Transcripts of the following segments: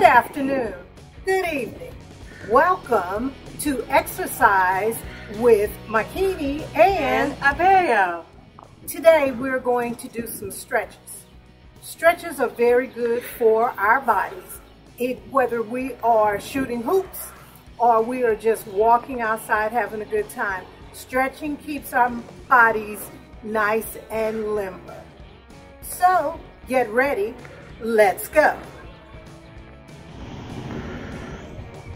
Good afternoon, good evening. Welcome to Exercise with Makini and Abeo. Today we're going to do some stretches. Stretches are very good for our bodies, it, whether we are shooting hoops or we are just walking outside having a good time. Stretching keeps our bodies nice and limber. So get ready, let's go.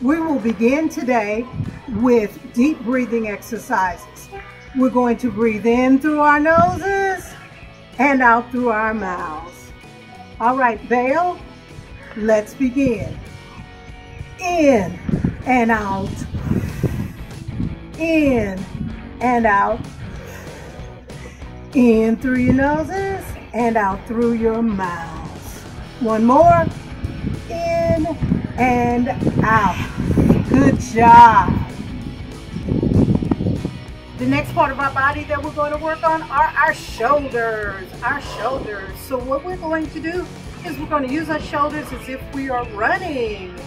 We will begin today with deep breathing exercises. We're going to breathe in through our noses and out through our mouths. All right, Vale, let's begin. In and out. In and out. In through your noses and out through your mouths. One more. In and out. Good job. The next part of our body that we're going to work on are our shoulders. Our shoulders. So what we're going to do is we're going to use our shoulders as if we are running.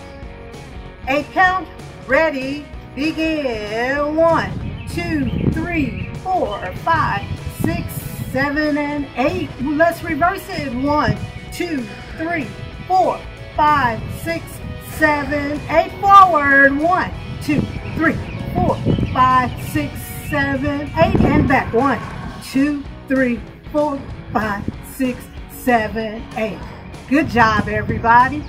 Eight count. Ready. Begin. One, two, three, four, five, six, seven, and eight. Let's reverse it. One, two, three, four, five, six, seven, eight. Forward. One, two, three, four, five, six, seven, eight. And back. One, two, three, four, five, six, seven, eight. Good job, everybody.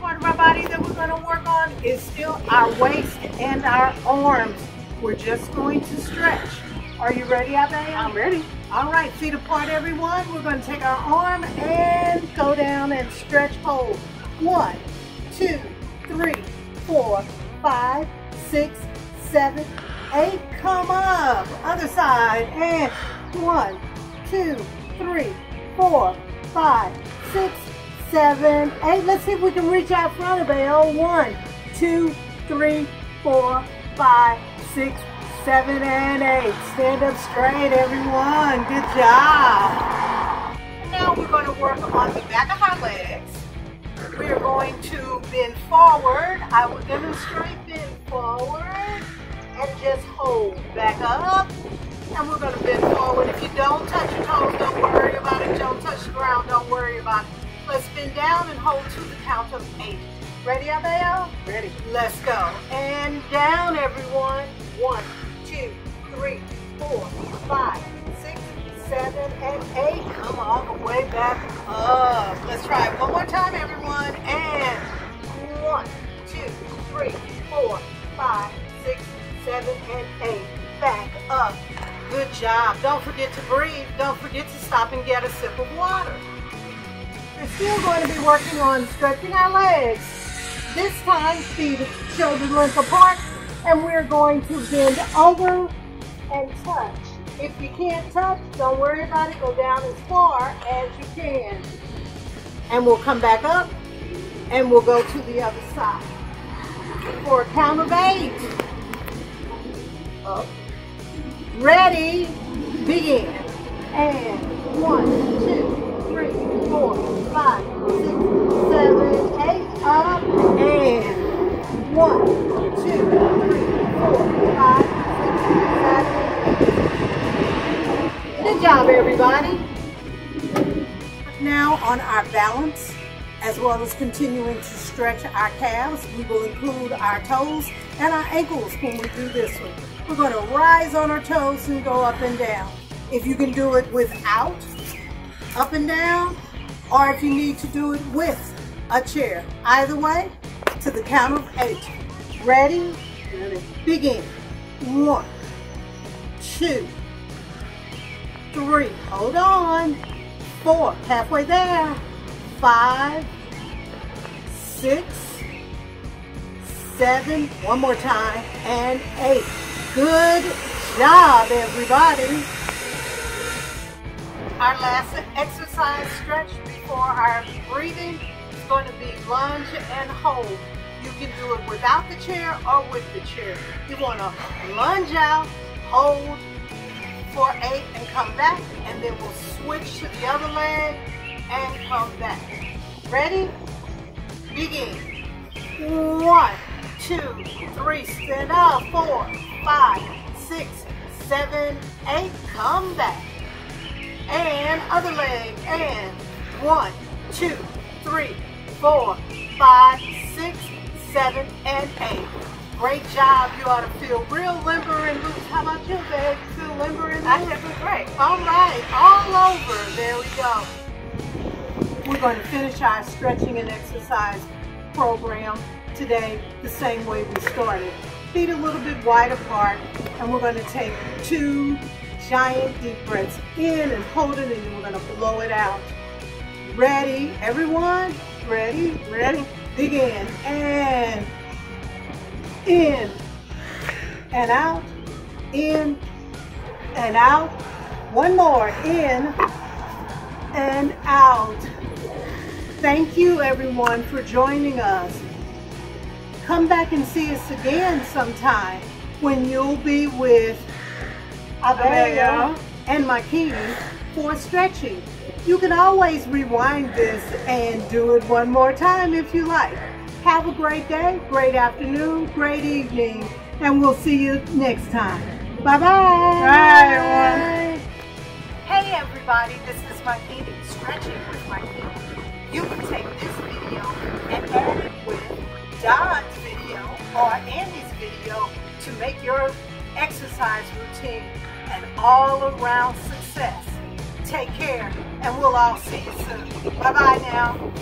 Part of our body that we're going to work on is still our waist and our arms. We're just going to stretch. Are you ready, Abe? I'm ready. All right, feet apart, everyone. We're going to take our arm and go down and stretch hold. One, two, three, four, five, six, seven, eight. Come up. Other side. And one, two, three, four, five, six, seven, eight. Let's see if we can reach out front of it. One, two, three, four, five, six, seven, and eight. Stand up straight, everyone. Good job. Now we're going to work on the back of our legs. Going to bend forward. I will demonstrate bend forward and just hold back up. And we're going to bend forward. If you don't touch your toes, don't worry about it. Don't touch the ground, don't worry about it. Let's bend down and hold to the count of eight. Ready, Abeo? Ready. Let's go. And down, everyone. One, two, three, four, five, six, seven, and eight. Come all the way back up. Let's try it one job. Don't forget to breathe. Don't forget to stop and get a sip of water. We're still going to be working on stretching our legs. This time, feet shoulder length apart, and we're going to bend over and touch. If you can't touch, don't worry about it. Go down as far as you can. And we'll come back up, and we'll go to the other side. For a count of oh. eight. Up. Ready, begin. And one, two, three, four, five, six, seven, eight. Up and one, two, three, four, five, six, seven, eight. Good job, everybody. Now on our balance, as well as continuing to stretch our calves, we will include our toes and our ankles when we do this one. We're going to rise on our toes and go up and down. If you can do it without up and down, or if you need to do it with a chair. Either way, to the count of eight. Ready? Begin. One, two, three. Hold on. Four. Halfway there. Five, six, seven. One more time. And eight. Good job, everybody. Our last exercise stretch before our breathing is going to be lunge and hold. You can do it without the chair or with the chair. You want to lunge out, hold for eight and come back, and then we'll switch to the other leg and come back. Ready? begin. One, two, three, stand up. Four, five, six, seven, eight. Come back. And other leg. And one, two, three, four, five, six, seven, and eight. Great job. You ought to feel real limber and loose. How about you, babe? Feel limber and loose? I feel great. All right. All over. Going to finish our stretching and exercise program today the same way we started. Feet a little bit wide apart and we're going to take two giant deep breaths in and hold it and we're going to blow it out. Ready, everyone? Ready? Ready? Begin. And in and out, in and out. One more, in and out. Thank you everyone for joining us. Come back and see us again sometime when you'll be with Abeo and Makini for stretching. You can always rewind this and do it one more time if you like. Have a great day, great afternoon, great evening, and we'll see you next time. Bye-bye. Bye, everyone. Hey everybody, this is Makini, Stretching with Makini. You can take this video and add it with Don's video or Andy's video to make your exercise routine an all-around success. Take care, and we'll all see you soon. Bye-bye now.